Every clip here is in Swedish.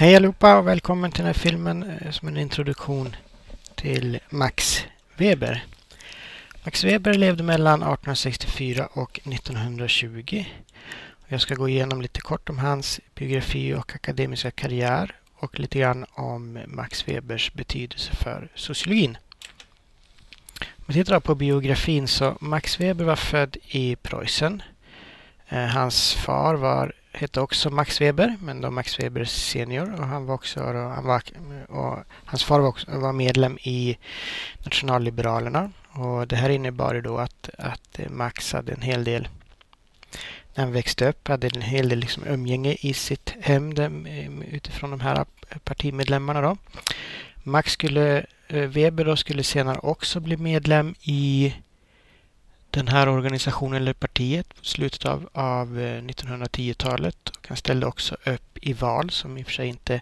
Hej allihopa och välkommen till den här filmen eh, som en introduktion till Max Weber. Max Weber levde mellan 1864 och 1920. Jag ska gå igenom lite kort om hans biografi och akademiska karriär och lite grann om Max Webers betydelse för sociologin. Om vi tittar på biografin så Max Weber var född i Preussen. Eh, hans far var hette också Max Weber, men då Max Weber senior och han var också han var, och hans far var, också, var medlem i Nationalliberalerna och det här innebar då att, att Max hade en hel del när han växte upp hade en hel del liksom umgänge i sitt hem eh, utifrån de här partimedlemmarna. Då. Max skulle, eh, Weber då skulle senare också bli medlem i den här organisationen eller partiet på slutet av, av eh, 1910-talet. Han ställde också upp i val som i och för sig inte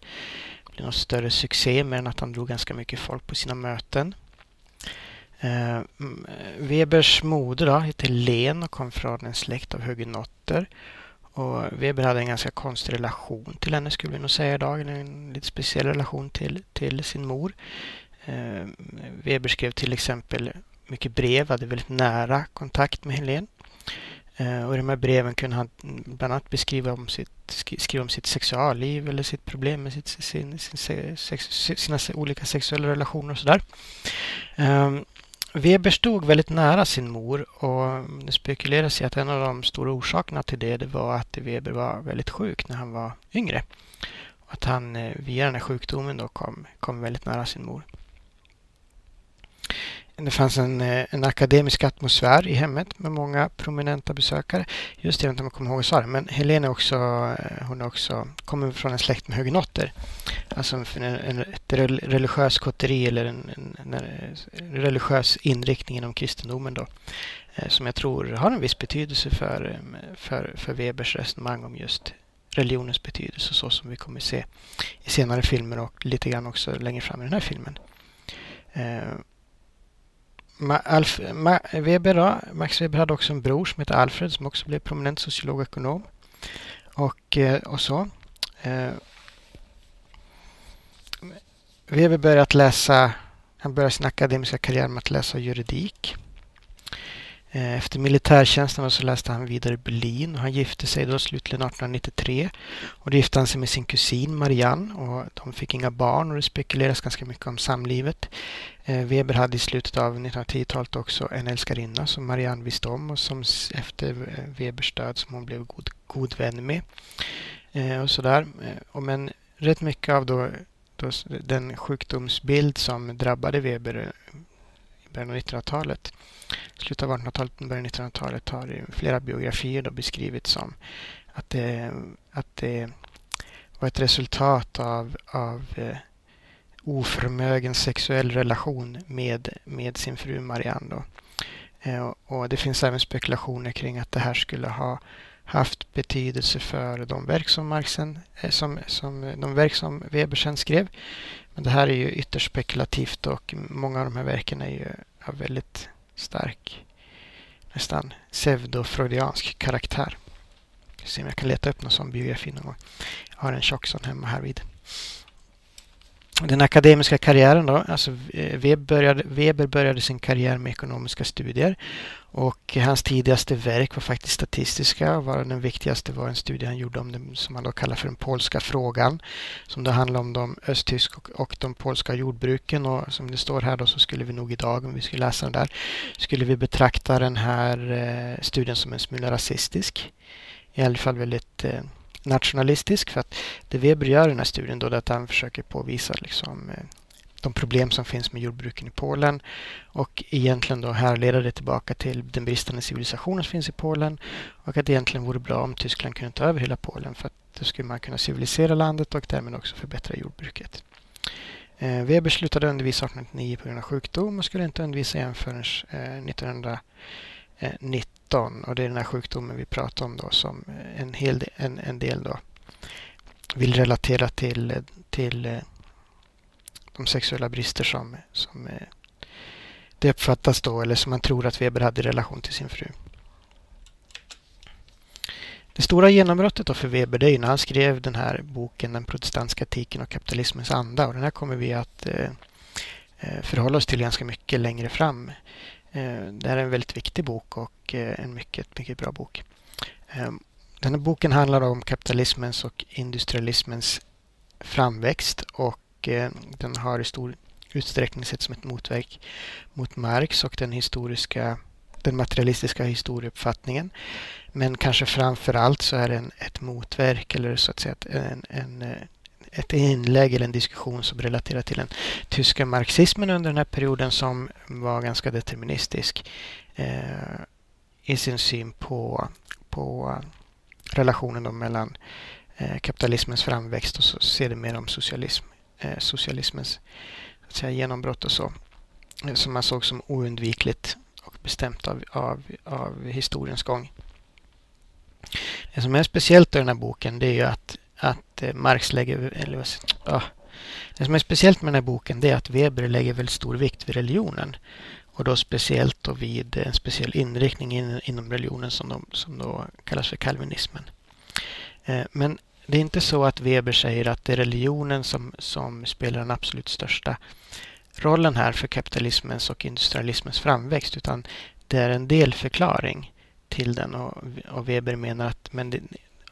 blev någon större succé men att han drog ganska mycket folk på sina möten. Eh, eh Webers moder då, hette Len och kom från en släkt av hugenotter. Och Weber hade en ganska konstig relation till henne skulle vi nog säga idag. En lite speciell relation till, till sin mor. Eh, Weber skrev till exempel mycket brev, hade väldigt nära kontakt med Helene. Eh, och i de här breven kunde han bland annat beskriva om sitt, skriva om sitt sexualliv eller sitt problem med sitt, sin, sin sex, sina olika sexuella relationer och sådär. Um, Weber stod väldigt nära sin mor och det spekuleras i att en av de stora orsakerna till det, det var att Weber var väldigt sjuk när han var yngre. Och att han eh, via den här sjukdomen då kom, kom väldigt nära sin mor. Det fanns en, eh, en akademisk atmosfär i hemmet med många prominenta besökare. Just det, jag vet inte om jag kommer ihåg att sa men Helene också, eh, hon är också, kommer från en släkt med hugenotter. Alltså en, en, ett religiöst kotteri eller en, en, en, religiös inriktning inom kristendomen då. Eh, som jag tror har en viss betydelse för, för, för Webers resonemang om just religionens betydelse så som vi kommer se i senare filmer och lite grann också längre fram i den här filmen. Alf, Ma, Weber då, Max Weber hade också en bror som hette Alfred som också blev prominent sociolog och ekonom. Och, och så. Eh, Weber började att läsa, han började sin akademiska karriär med att läsa juridik. Eh, efter militärtjänsten så läste han vidare i Berlin och han gifte sig då slutligen 1893. Och då gifte han sig med sin kusin Marianne och de fick inga barn och det spekuleras ganska mycket om samlivet. Eh, Weber hade i slutet av 1910-talet också en älskarinna som Marianne visste om och som efter eh, Webers död som hon blev god, god vän med. Och sådär. Men rätt mycket av då, då den sjukdomsbild som drabbade Weber början av 1900-talet slutet av 1800-talet och början av 1900-talet har flera biografier då beskrivits som att det, att det var ett resultat av, av eh, oförmögen sexuell relation med, med sin fru Marianne. Då. Eh, och det finns även spekulationer kring att det här skulle ha haft betydelse för de verk som, Marxen, eh, som, som, eh, de verk som Weber sen skrev. Men det här är ju ytterst spekulativt och många av de här verken är ju av väldigt stark, nästan pseudofreudiansk karaktär. Jag se om jag kan leta upp någon sån biografi någon gång. Jag har en tjock sån hemma här vid. Den akademiska karriären då, alltså eh, Weber började, Weber började sin karriär med ekonomiska studier och hans tidigaste verk var faktiskt statistiska. Var den viktigaste var en studie han gjorde om det som man då kallar för den polska frågan. Som då handlar om de östtyska och, och de polska jordbruken. Och som det står här då så skulle vi nog idag, om vi skulle läsa den där, skulle vi betrakta den här eh, studien som en smula rasistisk. I alla fall väldigt eh, nationalistisk. För att det Weber gör i den här studien då är att han försöker påvisa liksom, eh, de problem som finns med jordbruken i Polen och egentligen då härleder det tillbaka till den bristande civilisationen som finns i Polen och att det egentligen vore bra om Tyskland kunde ta över hela Polen för att då skulle man kunna civilisera landet och därmed också förbättra jordbruket. Eh, Weber slutade undervisa 1899 på grund av sjukdom och skulle inte undervisa igen förrän eh, 1919 och det är den här sjukdomen vi pratar om då som en, hel del, en, en del då vill relatera till, till eh, de sexuella brister som, som eh, det uppfattas då eller som man tror att Weber hade i relation till sin fru. Det stora genombrottet då för Weber det är när han skrev den här boken Den protestantiska etiken och kapitalismens anda. Och den här kommer vi att eh, förhålla oss till ganska mycket längre fram. Eh, det här är en väldigt viktig bok och eh, en mycket, mycket bra bok. Ehm, den här boken handlar om kapitalismens och industrialismens framväxt och eh, den har i stor utsträckning sett som ett motverk mot Marx och den historiska den materialistiska historieuppfattningen. Men kanske framför allt så är den ett motverk eller så att säga en, en, ett inlägg eller en diskussion som relaterar till den tyska marxismen under den här perioden som var ganska deterministisk eh, i sin syn på, på relationen mellan eh, kapitalismens framväxt och så ser det mer om socialism, eh, socialismens att säga, genombrott och så. Som man såg som oundvikligt och bestämt av, av, av historiens gång. Det som är speciellt i den här boken det är ju att, att eh, Marx lägger... Eller, ja, det som är speciellt med den här boken det är att Weber lägger väldigt stor vikt vid religionen. Och då speciellt då vid en speciell inriktning in, inom religionen som, de, som då kallas för kalvinismen. Eh, men det är inte så att Weber säger att det är religionen som, som spelar den absolut största rollen här för kapitalismens och industrialismens framväxt utan det är en delförklaring till den och, och Weber menar att men det,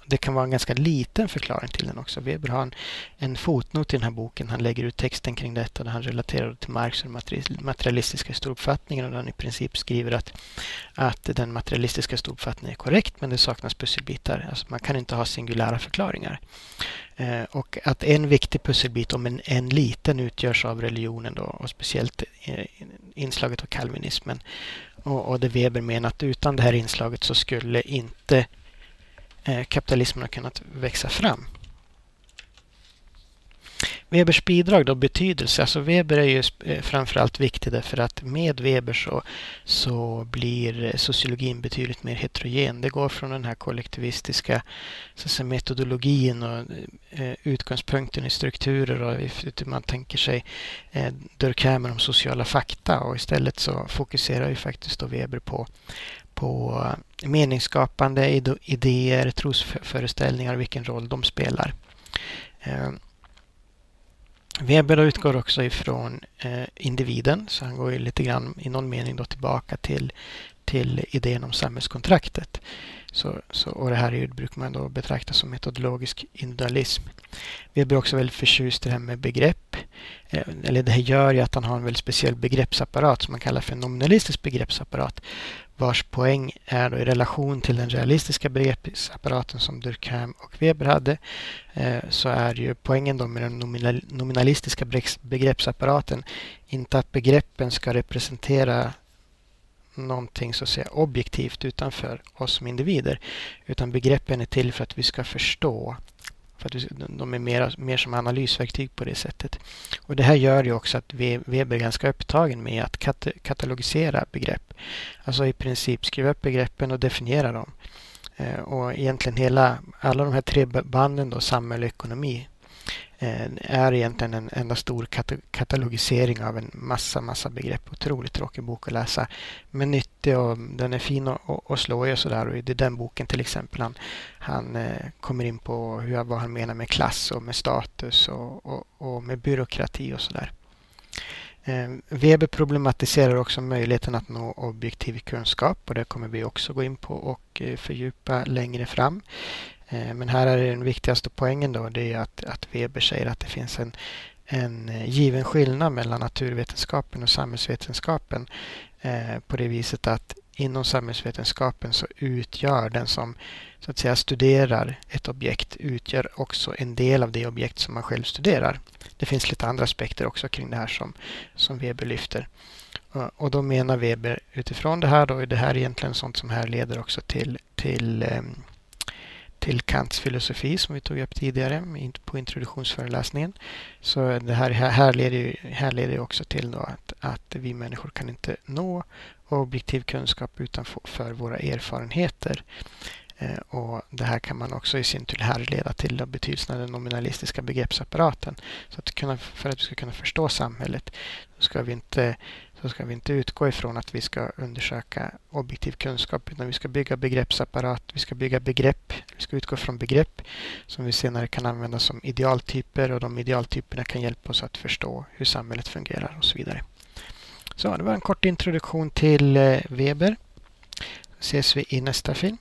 det kan vara en ganska liten förklaring till den också. Weber har en, en fotnot i den här boken. Han lägger ut texten kring detta där han relaterar till Marx och den materialistiska storuppfattningen. och där han i princip skriver att, att den materialistiska storuppfattningen är korrekt men det saknas pusselbitar. Alltså man kan inte ha singulära förklaringar. Eh, och att en viktig pusselbit, om en, en liten, utgörs av religionen då, och speciellt eh, inslaget av kalvinismen. Och, och det Weber menar att utan det här inslaget så skulle inte Eh, kapitalismen har kunnat växa fram. Webers bidrag och betydelse. Alltså Weber är ju eh, framförallt viktig därför att med Weber så, så blir sociologin betydligt mer heterogen. Det går från den här kollektivistiska så säga, metodologin och eh, utgångspunkten i strukturer och hur man tänker sig eh, Durkheim om sociala fakta och istället så fokuserar ju faktiskt då Weber på på eh, meningsskapande idéer, trosföreställningar och vilken roll de spelar. Eh, Weber utgår också ifrån eh, individen så han går ju lite grann i någon mening då tillbaka till, till idén om samhällskontraktet. Så, så, och det här brukar man då betrakta som metodologisk individualism. Weber är också väldigt förtjust i det här med begrepp. Eh, eller det här gör ju att han har en väldigt speciell begreppsapparat som man kallar för nominalistisk begreppsapparat vars poäng är då i relation till den realistiska begreppsapparaten som Durkheim och Weber hade eh, så är ju poängen då med den nominalistiska begreppsapparaten inte att begreppen ska representera någonting så att säga objektivt utanför oss som individer utan begreppen är till för att vi ska förstå för att de är mer, mer som analysverktyg på det sättet. Och Det här gör ju också att Weber är ganska upptagen med att kat katalogisera begrepp. Alltså i princip skriva upp begreppen och definiera dem. Eh, och egentligen hela, alla de här tre banden då, samhälle och ekonomi är egentligen en enda stor katalogisering av en massa, massa begrepp. Otroligt tråkig bok att läsa. Men nyttig och den är fin och slå i och sådär. Och i den boken till exempel han, han eh, kommer in på hur, vad han menar med klass och med status och, och, och med byråkrati och sådär. Eh, Weber problematiserar också möjligheten att nå objektiv kunskap och det kommer vi också gå in på och eh, fördjupa längre fram. Eh, men här är den viktigaste poängen då, det är att, att Weber säger att det finns en, en eh, given skillnad mellan naturvetenskapen och samhällsvetenskapen eh, på det viset att inom samhällsvetenskapen så utgör den som så att säga studerar ett objekt utgör också en del av det objekt som man själv studerar. Det finns lite andra aspekter också kring det här som, som Weber lyfter. Eh, och då menar Weber utifrån det här då, är det här egentligen sånt som här leder också till, till ehm, till Kants filosofi som vi tog upp tidigare på introduktionsföreläsningen. Så det här härleder, härleder också till att, att vi människor kan inte nå objektiv kunskap utanför våra erfarenheter. Eh, och Det här kan man också i sin tur härleda till betydelsen av den nominalistiska begreppsapparaten. Så att kunna, för att vi ska kunna förstå samhället så ska vi inte så ska vi inte utgå ifrån att vi ska undersöka objektiv kunskap utan vi ska bygga begreppsapparat, vi ska bygga begrepp, ska utgå från begrepp som vi senare kan använda som idealtyper och de idealtyperna kan hjälpa oss att förstå hur samhället fungerar och så vidare. Så det var en kort introduktion till eh, Weber. Då Ses vi i nästa film.